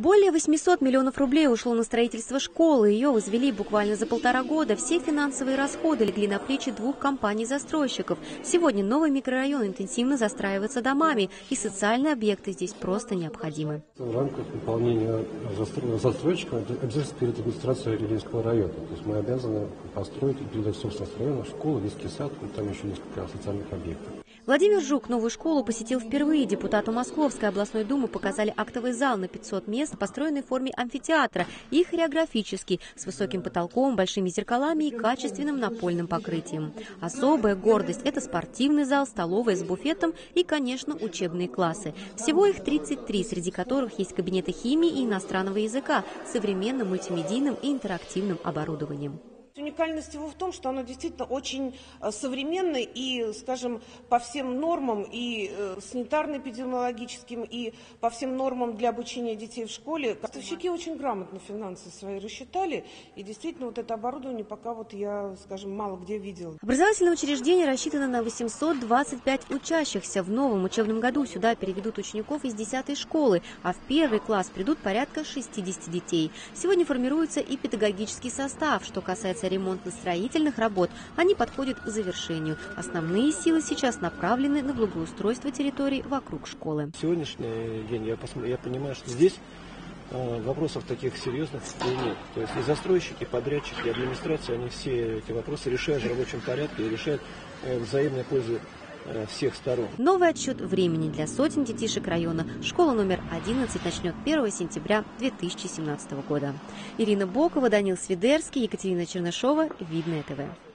Более 800 миллионов рублей ушло на строительство школы. Ее возвели буквально за полтора года. Все финансовые расходы легли на плечи двух компаний-застройщиков. Сегодня новый микрорайон интенсивно застраивается домами, и социальные объекты здесь просто необходимы. В рамках выполнения застройщика обязательно перед администрацией Ильинского района. То есть мы обязаны построить и передать собственность района школу, детский сад, там еще несколько социальных объектов. Владимир Жук новую школу посетил впервые. Депутату Московской областной думы показали актовый зал на 500 мест, построенный в форме амфитеатра и хореографический, с высоким потолком, большими зеркалами и качественным напольным покрытием. Особая гордость – это спортивный зал, столовая с буфетом и, конечно, учебные классы. Всего их 33, среди которых есть кабинеты химии и иностранного языка с современным мультимедийным и интерактивным оборудованием. Уникальность его в том, что оно действительно очень э, современное и, скажем, по всем нормам и э, санитарно-эпидемиологическим, и по всем нормам для обучения детей в школе. Поставщики очень грамотно финансы свои рассчитали, и действительно вот это оборудование пока вот я, скажем, мало где видела. Образовательное учреждение рассчитано на 825 учащихся. В новом учебном году сюда переведут учеников из 10 школы, а в первый класс придут порядка 60 детей. Сегодня формируется и педагогический состав, что касается ремонтно-строительных работ, они подходят к завершению. Основные силы сейчас направлены на благоустройство территорий вокруг школы. Сегодняшний день я, посмотр... я понимаю, что здесь э, вопросов таких серьезных нет. То есть и застройщики, и подрядчики, и администрация, они все эти вопросы решают в рабочем порядке и решают э, взаимной пользу э, всех сторон. Новый отсчет времени для сотен детишек района. Школа номер 11 начнет 1 сентября 2017 года. Ирина Бокова, Данил Свидерский, Екатерина Чернышова, Видное ТВ.